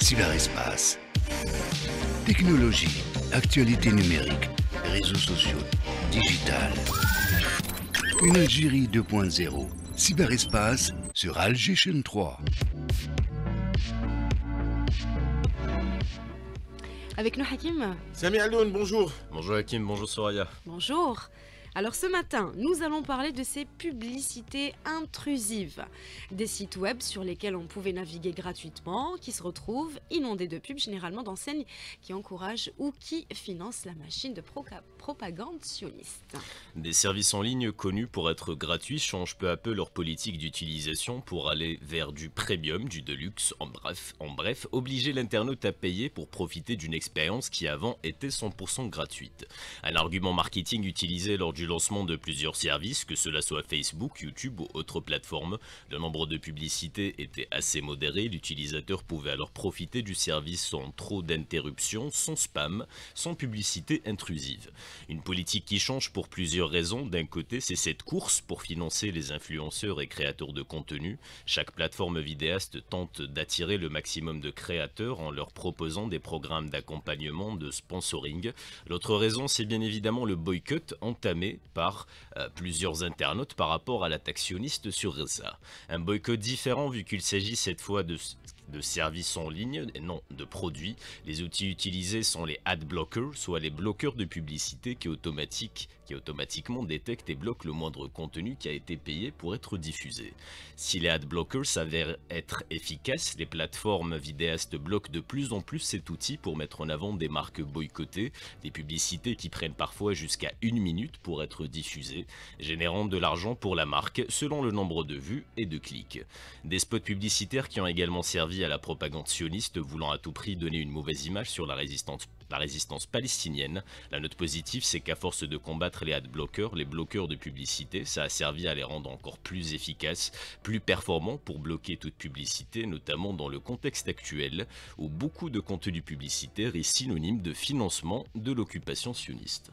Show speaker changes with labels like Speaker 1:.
Speaker 1: Cyberespace. Technologie, actualité numérique, réseaux sociaux, digital. Une Algérie 2.0. Cyberespace sur Alger 3.
Speaker 2: Avec nous, Hakim.
Speaker 3: Sami Aloun, bonjour.
Speaker 4: Bonjour Hakim, bonjour Soraya.
Speaker 2: Bonjour. Alors ce matin, nous allons parler de ces publicités intrusives. Des sites web sur lesquels on pouvait naviguer gratuitement, qui se retrouvent inondés de pubs, généralement d'enseignes qui encouragent ou qui financent la machine de propagande sioniste.
Speaker 4: Des services en ligne connus pour être gratuits changent peu à peu leur politique d'utilisation pour aller vers du premium, du deluxe, en bref, en obliger l'internaute à payer pour profiter d'une expérience qui avant était 100% gratuite. Un argument marketing utilisé lors du lancement de plusieurs services, que cela soit Facebook, YouTube ou autres plateformes, le nombre de publicités était assez modéré, l'utilisateur pouvait alors profiter du service sans trop d'interruptions, sans spam, sans publicité intrusive. Une politique qui change pour plusieurs raisons, d'un côté c'est cette course pour financer les influenceurs et créateurs de contenu, chaque plateforme vidéaste tente d'attirer le maximum de créateurs en leur proposant des programmes d'accompagnement, de sponsoring. L'autre raison c'est bien évidemment le boycott entamé par euh, plusieurs internautes par rapport à l'attaque sur Reza. Un boycott différent vu qu'il s'agit cette fois de de services en ligne et non de produits. Les outils utilisés sont les ad blockers, soit les bloqueurs de publicité qui, qui automatiquement détectent et bloquent le moindre contenu qui a été payé pour être diffusé. Si les ad blockers s'avèrent être efficaces, les plateformes vidéastes bloquent de plus en plus cet outil pour mettre en avant des marques boycottées, des publicités qui prennent parfois jusqu'à une minute pour être diffusées, générant de l'argent pour la marque selon le nombre de vues et de clics. Des spots publicitaires qui ont également servi à la propagande sioniste voulant à tout prix donner une mauvaise image sur la résistance, palestinienne. La note positive, c'est qu'à force de combattre les ad-blockers, les bloqueurs de publicité, ça a servi à les rendre encore plus efficaces, plus performants pour bloquer toute publicité, notamment dans le contexte actuel où beaucoup de contenu publicitaire est synonyme de financement de l'occupation sioniste.